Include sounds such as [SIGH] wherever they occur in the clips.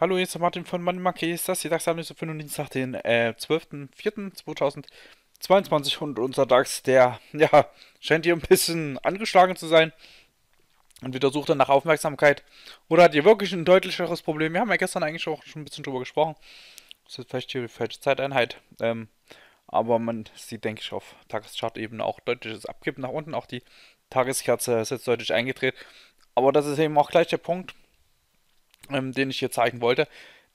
Hallo, hier ist der Martin von Money Monkeys. Das ist die DAX-Analyse für den Dienstag, den äh, 12.04.2022 und unser DAX, der, ja, scheint hier ein bisschen angeschlagen zu sein und wieder sucht er nach Aufmerksamkeit oder hat hier wirklich ein deutlicheres Problem. Wir haben ja gestern eigentlich auch schon ein bisschen drüber gesprochen. Das ist vielleicht hier die falsche Zeiteinheit. Ähm, aber man sieht, denke ich, auf Tageschart-Ebene auch deutliches Abkippen nach unten. Auch die Tageskerze ist jetzt deutlich eingedreht. Aber das ist eben auch gleich der Punkt, ähm, den ich hier zeigen wollte.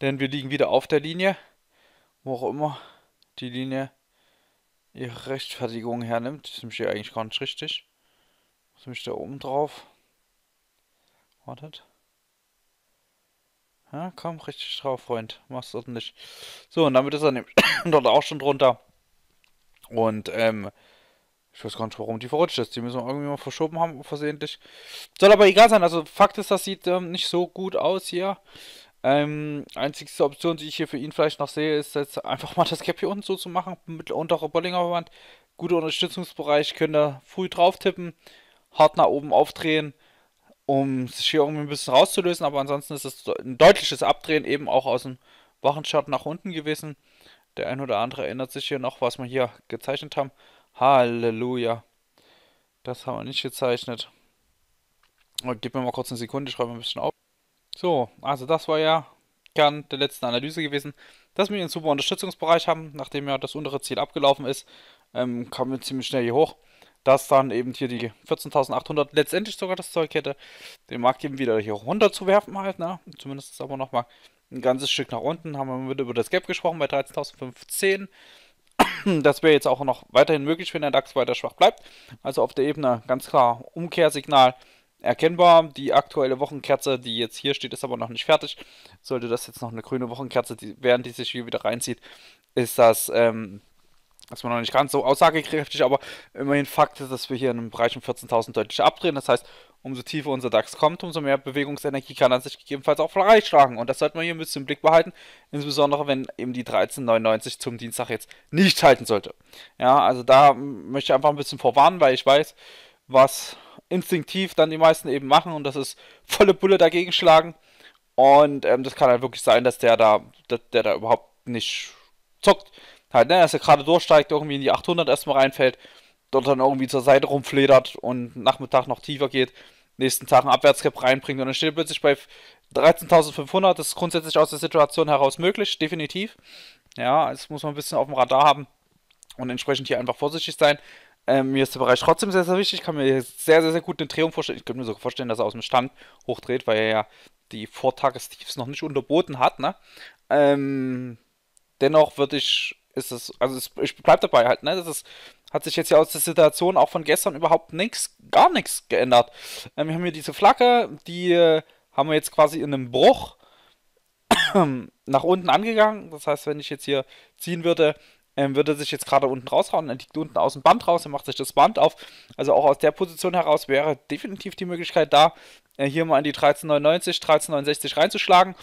Denn wir liegen wieder auf der Linie, wo auch immer die Linie ihre Rechtfertigung hernimmt. Das ist nämlich hier eigentlich gar nicht richtig. Was ist nämlich da oben drauf? Wartet. Ja, komm, richtig drauf, Freund. Mach's ordentlich. So, und damit ist er nämlich [COUGHS] dort auch schon drunter. Und, ähm, ich weiß gar nicht, warum die verrutscht ist. Die müssen wir irgendwie mal verschoben haben, versehentlich. Soll aber egal sein. Also, Fakt ist, das sieht ähm, nicht so gut aus hier. Ähm, einzigste Option, die ich hier für ihn vielleicht noch sehe, ist jetzt einfach mal das Cap hier unten so zu machen. Mit unterer Bollinger Wand. Guter Unterstützungsbereich. Könnt ihr früh drauf tippen. Hart nach oben aufdrehen um sich hier irgendwie ein bisschen rauszulösen, aber ansonsten ist es ein deutliches Abdrehen eben auch aus dem Wochenchart nach unten gewesen. Der ein oder andere erinnert sich hier noch, was wir hier gezeichnet haben. Halleluja. Das haben wir nicht gezeichnet. Gib mir mal kurz eine Sekunde, ich schreibe ein bisschen auf. So, also das war ja Kern der letzten Analyse gewesen, dass wir einen super Unterstützungsbereich haben, nachdem ja das untere Ziel abgelaufen ist, ähm, kamen wir ziemlich schnell hier hoch dass dann eben hier die 14.800 letztendlich sogar das Zeug hätte, den Markt eben wieder hier runter zu werfen halt, ne? Zumindest aber nochmal ein ganzes Stück nach unten, haben wir wieder über das Gap gesprochen bei 13.510. [CLEARS THROAT] Das wäre jetzt auch noch weiterhin möglich, wenn der DAX weiter schwach bleibt. Also auf der Ebene ganz klar Umkehrsignal erkennbar. Die aktuelle Wochenkerze, die jetzt hier steht, ist aber noch nicht fertig. Sollte das jetzt noch eine grüne Wochenkerze, die, während die sich hier wieder reinzieht, ist das ähm, das war noch nicht ganz so aussagekräftig, aber immerhin Fakt ist, dass wir hier in einem Bereich um 14.000 deutlich abdrehen. Das heißt, umso tiefer unser DAX kommt, umso mehr Bewegungsenergie kann er sich gegebenenfalls auch freischlagen. Und das sollte man hier ein bisschen im Blick behalten, insbesondere wenn eben die 13,99 zum Dienstag jetzt nicht halten sollte. Ja, also da möchte ich einfach ein bisschen vorwarnen, weil ich weiß, was instinktiv dann die meisten eben machen und das ist volle Bulle dagegen schlagen. Und ähm, das kann halt wirklich sein, dass der da, der, der da überhaupt nicht zockt halt, ne, dass er gerade durchsteigt, irgendwie in die 800 erstmal reinfällt, dort dann irgendwie zur Seite rumfledert und Nachmittag noch tiefer geht, nächsten Tag einen Abwärtscap reinbringt und dann steht er plötzlich bei 13.500. Das ist grundsätzlich aus der Situation heraus möglich, definitiv. Ja, das muss man ein bisschen auf dem Radar haben und entsprechend hier einfach vorsichtig sein. Ähm, mir ist der Bereich trotzdem sehr, sehr wichtig. Ich kann mir sehr, sehr, sehr gut eine Drehung vorstellen. Ich könnte mir sogar vorstellen, dass er aus dem Stand hochdreht, weil er ja die Vortagestiefs noch nicht unterboten hat. Ne? Ähm, dennoch würde ich ist es, also es, ich bleib dabei halt, ne? Das ist, hat sich jetzt ja aus der Situation auch von gestern überhaupt nichts, gar nichts geändert. Ähm, wir haben hier diese Flagge, die äh, haben wir jetzt quasi in einem Bruch [CLEARS THROAT] nach unten angegangen. Das heißt, wenn ich jetzt hier ziehen würde, ähm, würde sich jetzt gerade unten raushauen. Er liegt unten aus dem Band raus, er macht sich das Band auf. Also auch aus der Position heraus wäre definitiv die Möglichkeit da, äh, hier mal an die 1399, 1369 reinzuschlagen.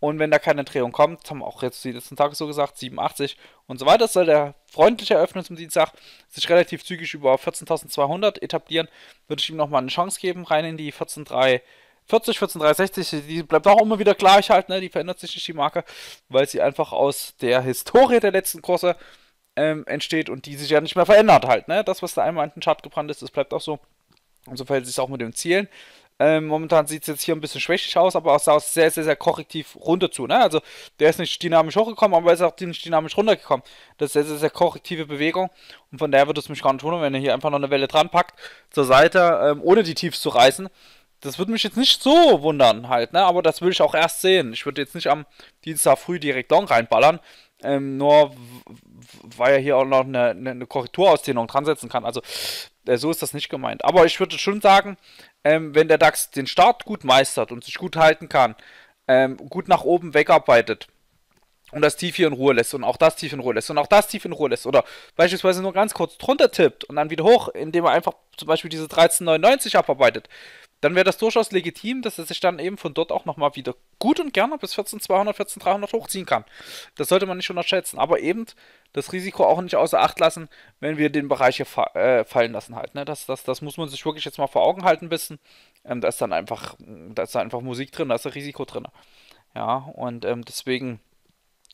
Und wenn da keine Drehung kommt, haben auch jetzt die letzten Tage so gesagt, 87 und so weiter, soll der freundliche eröffnen zum Dienstag sich relativ zügig über 14.200 etablieren, würde ich ihm nochmal eine Chance geben, rein in die 14.340, 14.360, die bleibt auch immer wieder gleich halt, ne? die verändert sich nicht die Marke, weil sie einfach aus der Historie der letzten Kurse ähm, entsteht und die sich ja nicht mehr verändert halt, ne? das was da einmal an den Chart gebrannt ist, das bleibt auch so. Und so verhält sich auch mit den Zielen. Ähm, momentan sieht es jetzt hier ein bisschen schwächlich aus, aber es sah sehr, sehr, sehr korrektiv runter zu. Ne? Also der ist nicht dynamisch hochgekommen, aber er ist auch nicht dynamisch runtergekommen. Das ist sehr, sehr, sehr korrektive Bewegung. Und von daher würde es mich gar nicht wundern, wenn er hier einfach noch eine Welle dran packt zur Seite, ähm, ohne die Tiefs zu reißen. Das würde mich jetzt nicht so wundern halt, ne? Aber das will ich auch erst sehen. Ich würde jetzt nicht am Dienstag früh direkt long reinballern. Ähm, nur weil er hier auch noch eine, eine Korrekturausdehnung dran setzen kann. Also äh, so ist das nicht gemeint. Aber ich würde schon sagen, ähm, wenn der DAX den Start gut meistert und sich gut halten kann, ähm, gut nach oben wegarbeitet und das Tief hier in Ruhe lässt und auch das Tief in Ruhe lässt und auch das Tief in Ruhe lässt oder beispielsweise nur ganz kurz drunter tippt und dann wieder hoch, indem er einfach zum Beispiel diese 1399 abarbeitet, dann wäre das durchaus legitim, dass er sich dann eben von dort auch nochmal wieder gut und gerne bis 14.200, 14.300 hochziehen kann. Das sollte man nicht unterschätzen. Aber eben das Risiko auch nicht außer Acht lassen, wenn wir den Bereich hier fa äh, fallen lassen halt. Ne? Das, das, das muss man sich wirklich jetzt mal vor Augen halten wissen. Ähm, da ist dann einfach, da ist einfach Musik drin, da ist Risiko drin. Ja, und ähm, deswegen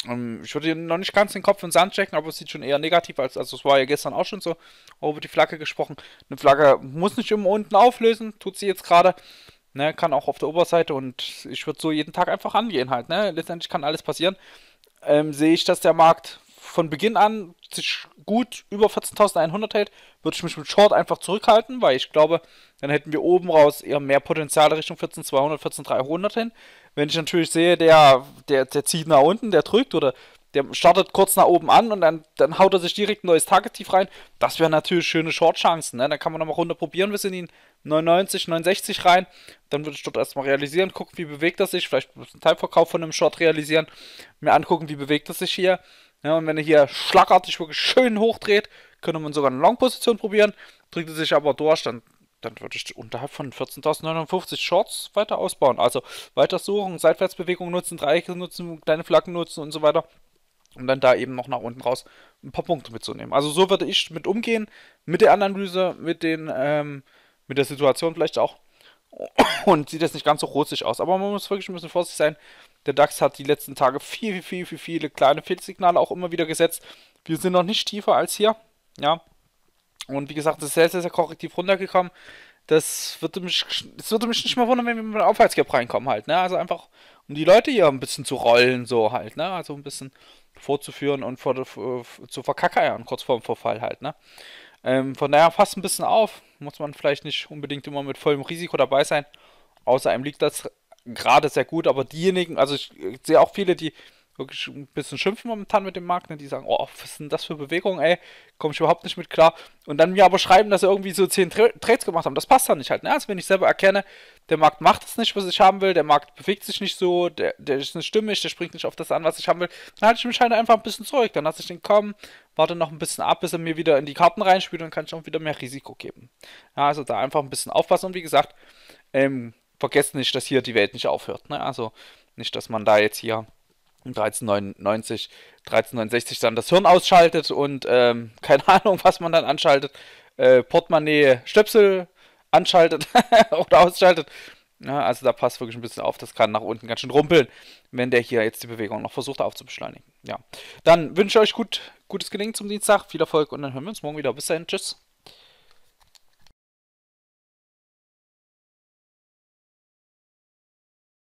ich würde noch nicht ganz den Kopf in den Sand checken, aber es sieht schon eher negativ aus. Also es war ja gestern auch schon so über die Flagge gesprochen. Eine Flagge muss nicht immer unten auflösen, tut sie jetzt gerade. Ne, kann auch auf der Oberseite und ich würde so jeden Tag einfach angehen halt. Ne? Letztendlich kann alles passieren. Ähm, sehe ich, dass der Markt von Beginn an sich gut über 14.100 hält, würde ich mich mit Short einfach zurückhalten, weil ich glaube, dann hätten wir oben raus eher mehr Potenzial Richtung 14.200, 14.300 hin. Wenn ich natürlich sehe, der, der, der zieht nach unten, der drückt oder der startet kurz nach oben an und dann, dann haut er sich direkt ein neues Target-Tief rein. Das wären natürlich schöne Short-Chancen. Ne? Dann kann man nochmal runter probieren bis in ihn 99, 69 rein. Dann würde ich dort erstmal realisieren, gucken, wie bewegt er sich. Vielleicht einen Teilverkauf von einem Short realisieren. Mir angucken, wie bewegt er sich hier. Ja, und wenn er hier schlagartig wirklich schön hochdreht, könnte man sogar eine Long-Position probieren. Drückt er sich aber durch, dann dann würde ich unterhalb von 14.059 Shorts weiter ausbauen. Also weiter suchen, Seitwärtsbewegung nutzen, Dreiecke nutzen, kleine Flaggen nutzen und so weiter. Um dann da eben noch nach unten raus ein paar Punkte mitzunehmen. Also so würde ich mit umgehen, mit der Analyse, mit den, ähm, mit der Situation vielleicht auch. Und sieht jetzt nicht ganz so rosig aus. Aber man muss wirklich ein bisschen vorsichtig sein. Der DAX hat die letzten Tage viel, viel, viel, viele kleine Fehlsignale auch immer wieder gesetzt. Wir sind noch nicht tiefer als hier. Ja, und wie gesagt, das ist sehr, sehr, sehr korrektiv runtergekommen. Das würde mich, das würde mich nicht mehr wundern, wenn wir mit Aufwärtsgap reinkommen halt, ne? Also einfach, um die Leute hier ein bisschen zu rollen, so halt, ne? Also ein bisschen vorzuführen und vor, zu verkackeiern, kurz vor dem Verfall halt, ne? Ähm, von daher passt ein bisschen auf. Muss man vielleicht nicht unbedingt immer mit vollem Risiko dabei sein. Außer einem liegt das gerade sehr gut, aber diejenigen, also ich sehe auch viele, die wirklich ein bisschen schimpfen momentan mit dem Markt, ne? die sagen, oh, was sind das für Bewegungen, ey, komme ich überhaupt nicht mit klar. Und dann mir aber schreiben, dass sie irgendwie so 10 Tra Trades gemacht haben. Das passt dann nicht halt. Ne? Also wenn ich selber erkenne, der Markt macht es nicht, was ich haben will, der Markt bewegt sich nicht so, der, der ist nicht stimmig, der springt nicht auf das an, was ich haben will, dann halte ich mich halt einfach ein bisschen zurück. Dann lasse ich den kommen, warte noch ein bisschen ab, bis er mir wieder in die Karten reinspielt und dann kann ich auch wieder mehr Risiko geben. Ja, also da einfach ein bisschen aufpassen und wie gesagt, ähm, vergesst nicht, dass hier die Welt nicht aufhört. Ne? Also nicht, dass man da jetzt hier 1399, 1369 dann das Hirn ausschaltet und ähm, [LAUGHS] keine Ahnung, was man dann anschaltet, äh, Portemonnaie, Stöpsel anschaltet [LAUGHS] oder ausschaltet. Ja, also da passt wirklich ein bisschen auf, das kann nach unten ganz schön rumpeln, wenn der hier jetzt die Bewegung noch versucht aufzubeschleunigen. Ja, dann wünsche ich euch gut, gutes Gelingen zum Dienstag, viel Erfolg und dann hören wir uns morgen wieder. Bis dahin, tschüss.